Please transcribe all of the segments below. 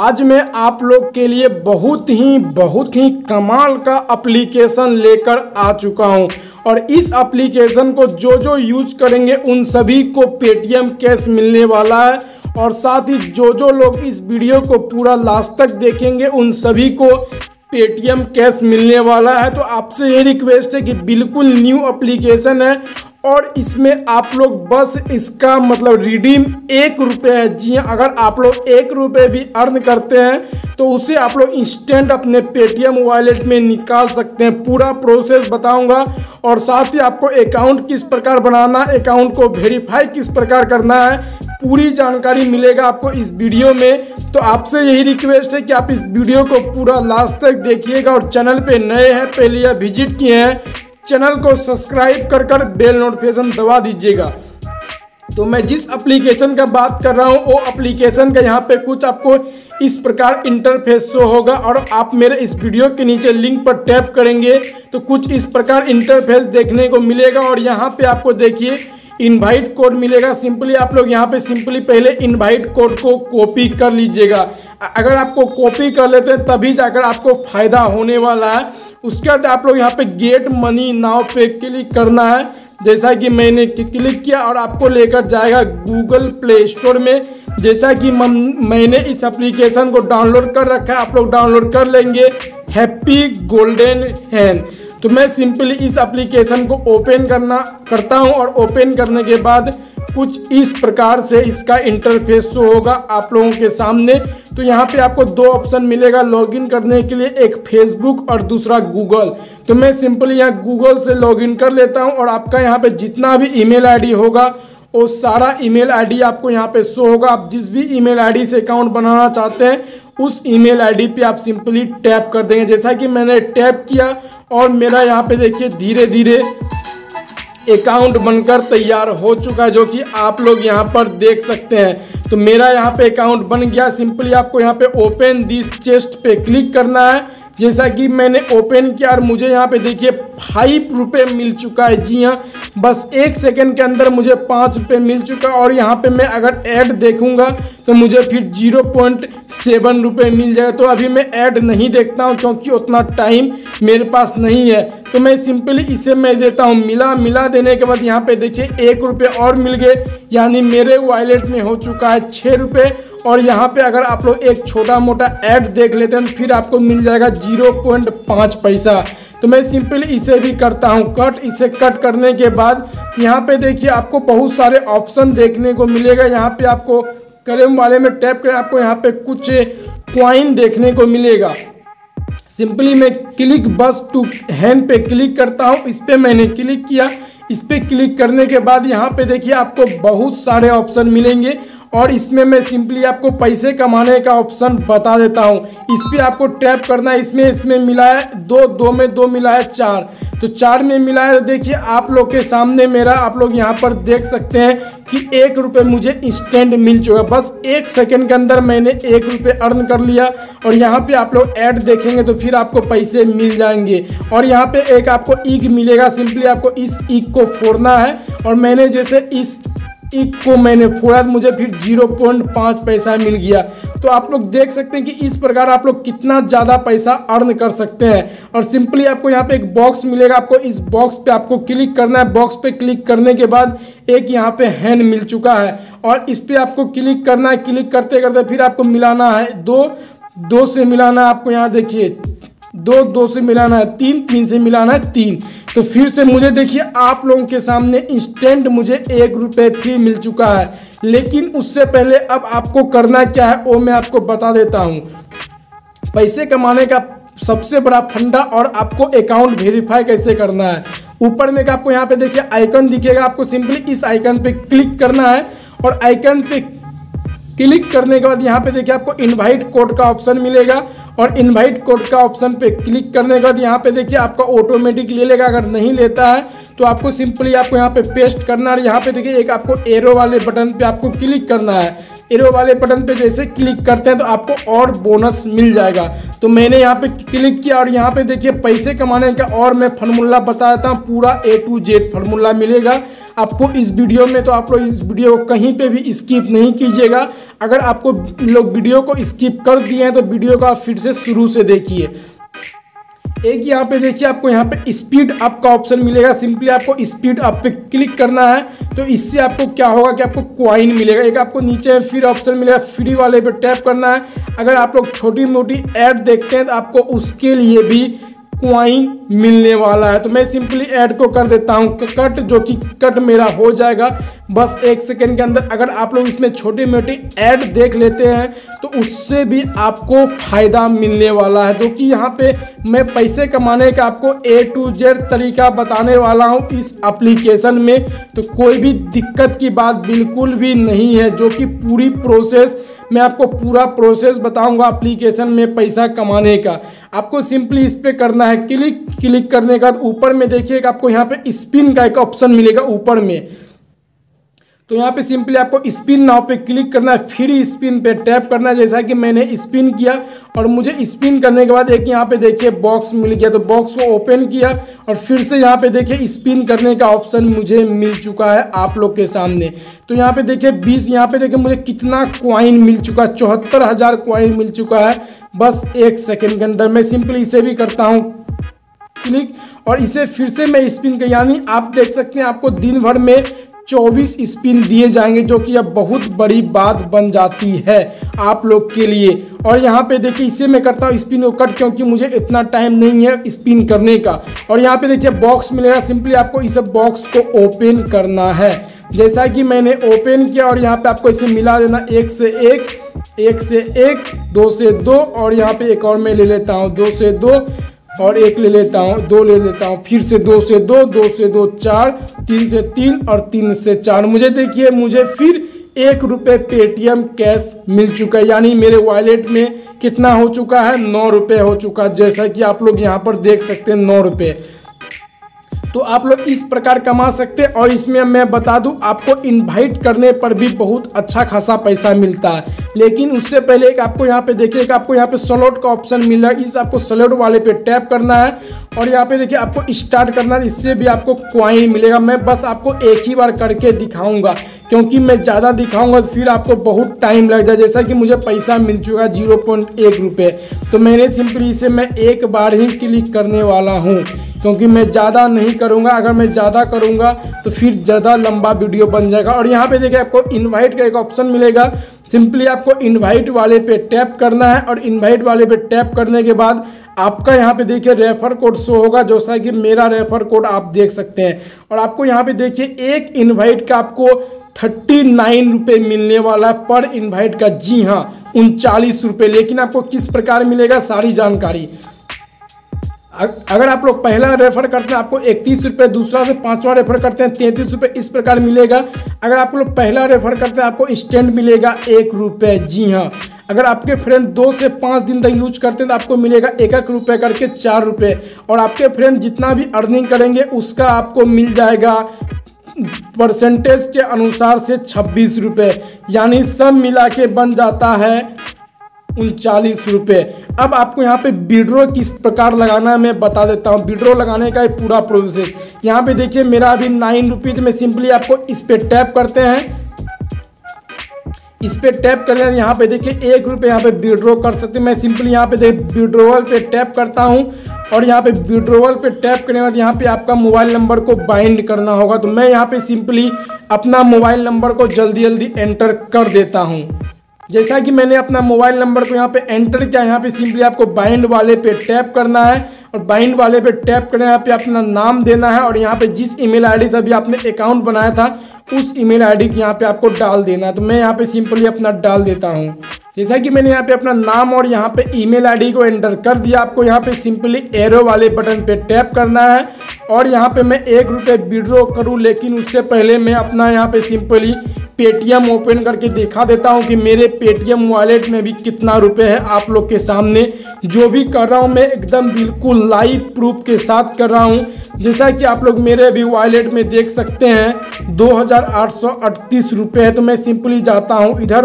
आज मैं आप लोग के लिए बहुत ही बहुत ही कमाल का एप्लीकेशन लेकर आ चुका हूँ। और इस एप्लीकेशन को जो जो यूज़ करेंगे, उन सभी को पेटीएम कैश मिलने वाला है। और साथ ही जो जो लोग इस वीडियो को पूरा लास्ट तक देखेंगे, उन सभी को पेटीएम कैश मिलने वाला है। तो आपसे ये रिक्वेस्ट है कि बिल्कुल न्यू एप्लीकेशन है और इसमें आप लोग बस इसका मतलब रिडीम एक रुपये है। जी हाँ अगर आप लोग एक रुपये भी अर्न करते हैं तो उसे आप लोग इंस्टेंट अपने पेटीएम वॉलेट में निकाल सकते हैं। पूरा प्रोसेस बताऊँगा। और साथ ही आपको अकाउंट किस प्रकार बनाना अकाउंट को वेरीफाई किस प्रकार करना है, पूरी जानकारी मिलेगा आपको इस वीडियो में। तो आपसे यही रिक्वेस्ट है कि आप इस वीडियो को पूरा लास्ट तक देखिएगा और चैनल पे नए हैं, पहले या विज़िट किए हैं चैनल को सब्सक्राइब कर कर बेल नोटिफिकेशन दबा दीजिएगा। तो मैं जिस एप्लीकेशन का बात कर रहा हूँ, वो एप्लीकेशन का यहाँ पे कुछ आपको इस प्रकार इंटरफेस शो होगा और आप मेरे इस वीडियो के नीचे लिंक पर टैप करेंगे तो कुछ इस प्रकार इंटरफेस देखने को मिलेगा और यहाँ पे आपको देखिए इनवाइट कोड मिलेगा। सिंपली आप लोग यहाँ पे सिंपली पहले इनवाइट कोड को कॉपी कर लीजिएगा। अगर आपको कॉपी कर लेते हैं, तभी जाकर आपको फ़ायदा होने वाला है। उसके बाद आप लोग यहाँ पे गेट मनी नाव पे क्लिक करना है। जैसा कि मैंने क्लिक किया और आपको लेकर जाएगा गूगल प्ले स्टोर में। जैसा कि मैंने इस एप्लीकेशन को डाउनलोड कर रखा है, आप लोग डाउनलोड कर लेंगे। हैप्पी गोल्डन हैंड तो मैं सिंपली इस एप्लीकेशन को ओपन करना करता हूँ और ओपन करने के बाद कुछ इस प्रकार से इसका इंटरफेस शो होगा आप लोगों के सामने। तो यहाँ पे आपको दो ऑप्शन मिलेगा लॉगिन करने के लिए, एक फेसबुक और दूसरा गूगल तो मैं सिंपली यहाँ गूगल से लॉगिन कर लेता हूँ और आपका यहाँ पे जितना भी ईमेल आईडी होगा, वो सारा ईमेल आईडी आपको यहाँ पे शो होगा। आप जिस भी ईमेल आईडी से अकाउंट बनाना चाहते हैं, उस ईमेल आईडी पे आप सिंपली टैप कर देंगे। जैसा कि मैंने टैप किया और मेरा यहाँ पे देखिए धीरे धीरे अकाउंट बनकर तैयार हो चुका है, जो कि आप लोग यहाँ पर देख सकते हैं। तो मेरा यहाँ पे अकाउंट बन गया। सिंपली आपको यहाँ पे ओपन दिस चेस्ट पे क्लिक करना है। जैसा कि मैंने ओपन किया और मुझे यहाँ पे देखिए फाइव रुपये मिल चुका है। जी हाँ बस एक सेकंड के अंदर मुझे पाँच रुपये मिल चुका और यहाँ पे मैं अगर ऐड देखूँगा तो मुझे फिर ज़ीरो पॉइंट सेवन रुपये मिल जाएगा। तो अभी मैं ऐड नहीं देखता हूँ क्योंकि उतना टाइम मेरे पास नहीं है। तो मैं सिंपली इसे मैं देता हूँ। मिला मिला देने के बाद यहाँ पे देखिए एक रुपये और मिल गए। यानी मेरे वॉलेट में हो चुका है छः रुपये और यहाँ पे अगर आप लोग एक छोटा मोटा ऐड देख लेते हैं तो फिर आपको मिल जाएगा ज़ीरो पॉइंट पाँच पैसा। तो मैं सिंपली इसे भी करता हूँ। कट, इसे कट करने के बाद यहाँ पे देखिए आपको बहुत सारे ऑप्शन देखने को मिलेगा। यहाँ पे आपको कलम वाले में टैप करें आपको यहाँ पे कुछ क्वाइन देखने को मिलेगा। सिंपली मैं क्लिक, बस टू हैंड पे क्लिक करता हूँ। इस पर मैंने क्लिक किया। इस पर क्लिक करने के बाद यहाँ पे देखिए आपको बहुत सारे ऑप्शन मिलेंगे। और इसमें मैं सिंपली आपको पैसे कमाने का ऑप्शन बता देता हूँ। इस पर आपको टैप करना है। इसमें इसमें मिला है दो दो में दो मिला है चार। तो चार में मिला है। देखिए, आप लोग के सामने मेरा, आप लोग यहाँ पर देख सकते हैं कि एक रुपये मुझे इंस्टेंट मिल चुका बस एक सेकंड के अंदर मैंने एक रुपये अर्न कर लिया और यहाँ पे आप लोग ऐड देखेंगे तो फिर आपको पैसे मिल जाएँगे। और यहाँ पे एक आपको ईग मिलेगा। सिंपली आपको इस ईग को फोड़ना है। और मैंने जैसे इस एक को मैंने फोड़ा, मुझे फिर ज़ीरो पॉइंट पाँच पैसा मिल गया। तो आप लोग देख सकते हैं कि इस प्रकार आप लोग कितना ज़्यादा पैसा अर्न कर सकते हैं। और सिंपली आपको यहाँ पे एक बॉक्स मिलेगा, आपको इस बॉक्स पे आपको क्लिक करना है। बॉक्स पे क्लिक करने के बाद एक यहाँ पे हैंड मिल चुका है। और इस पर आपको क्लिक करना है क्लिक करते करते फिर आपको मिलाना है। दो दो से मिलाना है आपको यहाँ देखिए। दो दो से मिलाना है, तीन तीन से मिलाना है, तीन। तो फिर से मुझे देखिए, आप लोगों के सामने इंस्टेंट मुझे एक रुपये फ्री मिल चुका है। लेकिन उससे पहले अब आपको करना क्या है, वो मैं आपको बता देता हूँ। पैसे कमाने का सबसे बड़ा फंडा और आपको अकाउंट वेरीफाई कैसे करना है। ऊपर में आपको यहाँ पे देखिए आइकन दिखेगा आपको सिंपली इस आइकन पे क्लिक करना है। और आइकन पे क्लिक करने के बाद यहाँ पे देखिए आपको इनवाइट कोड का ऑप्शन मिलेगा और इनवाइट कोड का ऑप्शन पे क्लिक करने के बाद यहाँ पे देखिए आपका ऑटोमेटिक ले लेगा, अगर नहीं लेता है तो आपको सिंपली आपको यहाँ पे पेस्ट करना है यहाँ पे देखिए एक आपको एरो वाले बटन पे आपको क्लिक करना है। एरो वाले बटन पे जैसे क्लिक करते हैं तो आपको और बोनस मिल जाएगा। तो मैंने यहाँ पे क्लिक किया और यहाँ पे देखिए पैसे कमाने का और मैं फार्मूला बता देता हूँ पूरा ए टू जेड फार्मूला मिलेगा। आपको इस वीडियो में तो आप लोग इस वीडियो को कहीं पे भी स्किप नहीं कीजिएगा। अगर आपको लोग वीडियो को स्किप कर दिए हैं तो वीडियो को आप फिर से शुरू से देखिए। एक यहाँ पे देखिए आपको यहाँ पे स्पीड अप का ऑप्शन मिलेगा। सिंपली आपको स्पीड अप पे क्लिक करना है। तो इससे आपको क्या होगा कि आपको क्वाइन मिलेगा। एक आपको नीचे में फिर ऑप्शन मिलेगा। फ्री वाले पे टैप करना है। अगर आप लोग छोटी मोटी ऐड देखते हैं तो आपको उसके लिए भी क्वाइन मिलने वाला है। तो मैं सिंपली ऐड को कर देता हूँ। कट जो कि कट मेरा हो जाएगा। बस एक सेकेंड के अंदर अगर आप लोग इसमें छोटी मोटी ऐड देख लेते हैं तो उससे भी आपको फ़ायदा मिलने वाला है। जो कि यहाँ पे मैं पैसे कमाने का आपको ए टू जेड तरीका बताने वाला हूँ इस एप्लीकेशन में। तो कोई भी दिक्कत की बात बिल्कुल भी नहीं है। जो कि पूरी प्रोसेस मैं आपको पूरा प्रोसेस बताऊँगा एप्लीकेशन में पैसा कमाने का। आपको सिंपली इस पर करना है। क्लिक क्लिक करने के बाद ऊपर में देखिएगा आपको यहाँ पे स्पिन का एक ऑप्शन मिलेगा ऊपर में। तो यहाँ पे सिंपली आपको स्पिन नाव पे क्लिक करना है, फिर स्पिन पे टैप करना है, जैसा कि मैंने स्पिन किया। और मुझे स्पिन करने के बाद एक यहाँ पे देखिए बॉक्स मिल गया तो बॉक्स को ओपन किया और फिर से यहाँ पे देखिए स्पिन करने का ऑप्शन मुझे मिल चुका है आप लोग के सामने। तो यहाँ पे देखिए बीस, यहाँ पे देखिए मुझे कितना क्वाइन मिल चुका है, चौहत्तर हज़ार क्वाइन मिल चुका है। बस एक सेकेंड के अंदर मैं सिंपली इसे भी करता हूँ। क्लिक और इसे फिर से मैं स्पिन कर यानी आप देख सकते हैं आपको दिन भर में 24 स्पिन दिए जाएँगे, जो कि अब बहुत बड़ी बात बन जाती है आप लोग के लिए। और यहाँ पे देखिए, इसे मैं करता हूँ स्पिन को कट, क्योंकि मुझे इतना टाइम नहीं है स्पिन करने का। और यहाँ पे देखिए, बॉक्स मिलेगा। सिंपली आपको इस बॉक्स को ओपन करना है। जैसा कि मैंने ओपन किया, और यहाँ पे आपको इसे मिला देना एक से एक एक से एक, दो से दो, और यहाँ पे एक और मैं ले लेता हूँ, दो से दो और एक ले लेता हूँ, दो ले लेता हूँ, फिर से दो से दो दो से दो चार, तीन से तीन और तीन से चार। मुझे देखिए, मुझे फिर एक रुपये पेटीएम कैश मिल चुका है। यानी मेरे वॉलेट में कितना हो चुका है? नौ रुपये हो चुका है। जैसा कि आप लोग यहाँ पर देख सकते हैं, नौ रुपये तो आप लोग इस प्रकार कमा सकते हैं। और इसमें मैं बता दूँ, आपको इनवाइट करने पर भी बहुत अच्छा खासा पैसा मिलता है। लेकिन उससे पहले एक आपको यहाँ पे देखिए आपको यहाँ पे सलोट का ऑप्शन मिल रहा है। इस आपको सलोट वाले पे टैप करना है। और यहाँ पे देखिए, आपको स्टार्ट करना है। इससे भी आपको क्वाइन मिलेगा। मैं बस आपको एक ही बार करके दिखाऊँगा। क्योंकि मैं ज़्यादा दिखाऊँगा, फिर आपको बहुत टाइम लग जाए। जैसा कि मुझे पैसा मिल चुका है ज़ीरो पॉइंट एक रुपये। तो मैंने सिंपली इसे मैं एक बार ही क्लिक करने वाला हूँ। क्योंकि मैं ज़्यादा नहीं करूँगा, अगर मैं ज़्यादा करूँगा तो फिर ज़्यादा लंबा वीडियो बन जाएगा। और यहाँ पे देखिए, आपको इनवाइट का एक ऑप्शन मिलेगा। सिंपली आपको इनवाइट वाले पे टैप करना है और इनवाइट वाले पे टैप करने के बाद आपका यहाँ पे देखिए रेफर कोड शो होगा जैसा कि मेरा रेफर कोड आप देख सकते हैं। और आपको यहाँ पे देखिए, एक इनवाइट का आपको थर्टी नाइन रुपये मिलने वाला है पर इनवाइट का। जी हाँ उनचालीस रुपये लेकिन आपको किस प्रकार मिलेगा, सारी जानकारी। अगर आप लोग पहला रेफर करते हैं, आपको इकतीस रुपये दूसरा से पांचवा रेफर करते हैं, तैंतीस रुपये इस प्रकार मिलेगा। अगर आप लोग पहला रेफर करते हैं, आपको इंस्टेंट मिलेगा एक रुपये जी हाँ। अगर आपके फ्रेंड दो से पाँच दिन तक यूज़ करते हैं तो आपको मिलेगा एक एक रुपये करके चार रुपये और आपके फ्रेंड जितना भी अर्निंग करेंगे, उसका आपको मिल जाएगा परसेंटेज के अनुसार से छब्बीस रुपये यानी सब मिला के बन जाता है उनचालीस रुपये अब आपको यहाँ पे विड्रो किस प्रकार लगाना है मैं बता देता हूँ। विड्रो लगाने का पूरा प्रोसेस यहाँ पे देखिए, मेरा अभी नाइन रुपीज़ में सिंपली आपको इस पर टैप करते हैं। इस पर टैप कर लें यहाँ पे देखिए, एक रुपये यहाँ पे विड्रॉ कर सकते हैं। मैं सिंपली यहाँ पे देख विड्रोवल पे टैप करता हूँ। और यहाँ पे विड्रोवल पे टैप करने के बाद यहाँ पे आपका मोबाइल नंबर को बाइंड करना होगा। तो मैं यहाँ पे सिंपली अपना मोबाइल नंबर को जल्दी जल्दी एंटर कर देता हूँ। जैसा कि मैंने अपना मोबाइल नंबर को यहाँ पे एंटर किया यहाँ पे सिंपली आपको बाइंड वाले पे टैप करना है और बाइंड वाले पे टैप करना है यहाँ पे अपना नाम देना है और यहाँ पे जिस ईमेल आईडी से अभी आपने अकाउंट बनाया था उस ईमेल आईडी को यहाँ पे आपको डाल देना है तो मैं यहाँ पे सिंपली अपना डाल देता हूँ जैसा कि मैंने यहाँ पे अपना नाम और यहाँ पे ईमेल आईडी को एंटर कर दिया आपको यहाँ पे सिंपली एरो वाले बटन पे टैप करना है और यहाँ पे मैं एक रुपये विड्रॉ करूँ लेकिन उससे पहले मैं अपना यहाँ पे सिंपली पेटीएम ओपन करके दिखा देता हूँ कि मेरे पेटीएम वॉलेट में भी कितना रुपए है आप लोग के सामने। जो भी कर रहा हूँ, मैं एकदम बिल्कुल लाइव प्रूफ के साथ कर रहा हूँ। जैसा कि आप लोग मेरे अभी वॉलेट में देख सकते हैं, दो हज़ार है तो मैं सिंपली जाता हूँ। इधर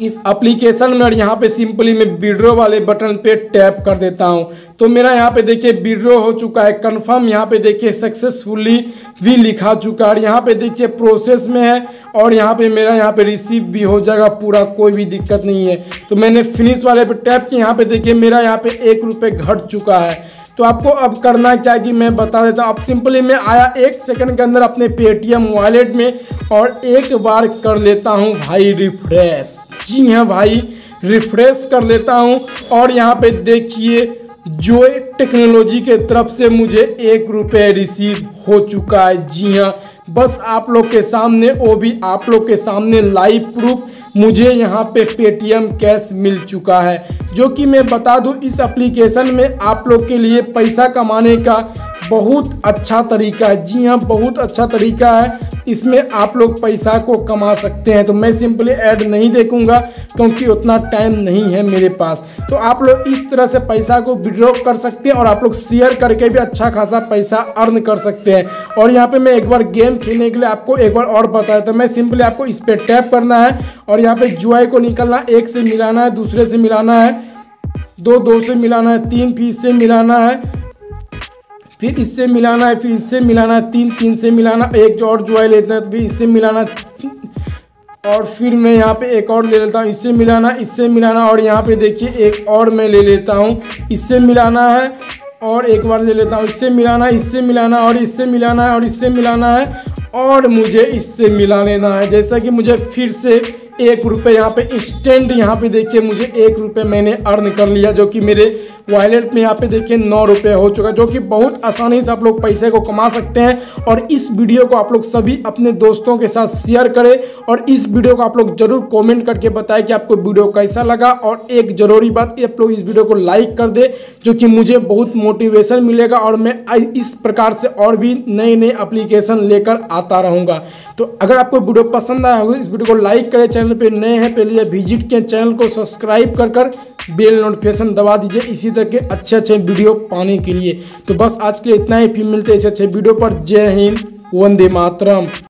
इस एप्लीकेशन में और यहाँ पे सिंपली मैं विड्रो वाले बटन पे टैप कर देता हूँ। तो मेरा यहाँ पे देखिए विड्रो हो चुका है कंफर्म यहाँ पे देखिए सक्सेसफुली भी लिखा चुका है। और यहाँ पे देखिए प्रोसेस में है और यहाँ पे मेरा यहाँ पे रिसीव भी हो जाएगा, पूरा कोई भी दिक्कत नहीं है। तो मैंने फिनिश वाले पे टैप किया, यहाँ पे देखिए मेरा यहाँ पे एक रुपये घट चुका है। तो आपको अब करना क्या कि मैं बता देता हूँ। अब सिंपली मैं आया एक सेकंड के अंदर अपने पेटीएम वॉलेट में और एक बार कर लेता हूँ भाई रिफ्रेश जी हाँ भाई रिफ्रेश कर लेता हूँ और यहाँ पे देखिए जो टेक्नोलॉजी के तरफ़ से मुझे एक रुपये रिसीव हो चुका है। जी हाँ बस आप लोग के सामने, वो भी आप लोग के सामने लाइव प्रूफ मुझे यहाँ पे पेटीएम कैश मिल चुका है, जो कि मैं बता दूँ इस एप्लीकेशन में आप लोग के लिए पैसा कमाने का बहुत अच्छा तरीका है। जी हाँ बहुत अच्छा तरीका है। इसमें आप लोग पैसा को कमा सकते हैं। तो मैं सिंपली ऐड नहीं देखूँगा, क्योंकि उतना टाइम नहीं है मेरे पास। तो आप लोग इस तरह से पैसा को विड्रॉ कर सकते हैं और आप लोग शेयर करके भी अच्छा खासा पैसा अर्न कर सकते हैं। और यहाँ पे मैं एक बार गेम खेलने के लिए आपको एक बार और बताया तो मैं सिंपली आपको इस पर टैप करना है और यहाँ पे जुआई को निकलना एक से मिलाना है दूसरे से मिलाना है दो दो से मिलाना है तीन फ़ीस से मिलाना है फिर इससे मिलाना है फिर इससे मिलाना है तीन तीन से मिलाना एक जो और जुआई लेते हैं तो फिर इससे मिलाना और फिर मैं यहाँ पे एक और ले लेता हूँ इससे मिलाना इससे मिलाना और यहाँ पे देखिए एक और मैं ले लेता हूँ इससे मिलाना है और एक बार ले लेता हूँ इससे मिलाना इससे मिलाना और इससे मिलाना है और इससे मिलाना है और मुझे इससे मिला लेना है जैसा कि मुझे फिर से एक रुपये यहाँ पे इंस्टेंट यहाँ पे देखिए मुझे एक रुपये मैंने अर्न कर लिया, जो कि मेरे वॉलेट में यहाँ पे देखिए नौ रुपये हो चुका, जो कि बहुत आसानी से आप लोग पैसे को कमा सकते हैं। और इस वीडियो को आप लोग सभी अपने दोस्तों के साथ शेयर करें और इस वीडियो को आप लोग ज़रूर कॉमेंट करके बताएँ कि आपको वीडियो कैसा लगा। और एक ज़रूरी बात आप लोग इस वीडियो को लाइक कर दे, जो कि मुझे बहुत मोटिवेशन मिलेगा और मैं इस प्रकार से और भी नए नए अप्लीकेशन लेकर आता रहूँगा। तो अगर आपको वीडियो पसंद आया होगा, इस वीडियो को लाइक करें, चैनल पे नए हैं, पहले विज़िट के चैनल को सब्सक्राइब कर कर बेल नोटिफिकेशन दबा दीजिए। इसी तरह के अच्छे अच्छे वीडियो पाने के लिए। तो बस आज के लिए इतना ही। फिर मिलते हैं अच्छे अच्छे वीडियो पर। जय हिंद, वंदे मातरम।